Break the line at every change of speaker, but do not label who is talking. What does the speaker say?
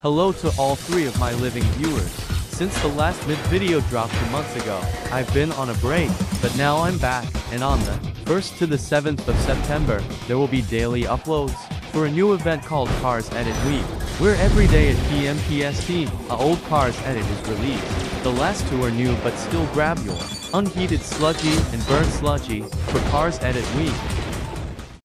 Hello to all three of my living viewers. Since the last mid video dropped two months ago, I've been on a break, but now I'm back, and on the 1st to the 7th of September, there will be daily uploads for a new event called Cars Edit Week, where every day at PM PST, a old Cars Edit is released. The last two are new but still grab your unheated sludgy and burn sludgy for Cars Edit Week.